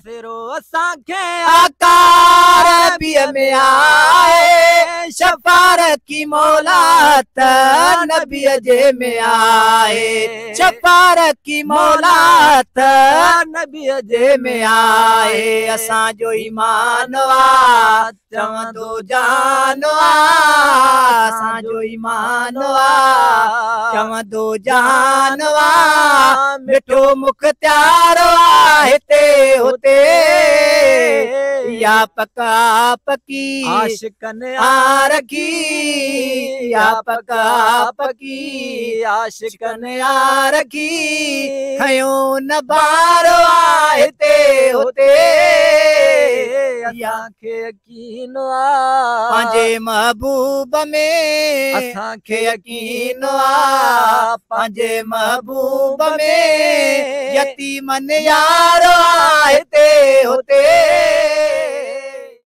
सिरो असांखे आकार में आए शफारत की मौलात नबीअ जे में आए शफारत की मौलात नबीअ जे में आए असांजो ईमान आ चवंदो जान आ असांजो ईमान आ चवंदो जान आ मिठो मुख त्यारो आ हिते हुते या पका पकी आशिकन आ रखी या पका पकी आशिकन आ रखी खयो न बारो आ हिते असांखे यकीन पंहिंजे महबूब में असांखे यकीन आ पंहिंजे महबूब में। यतीमन यारो आ। este, este,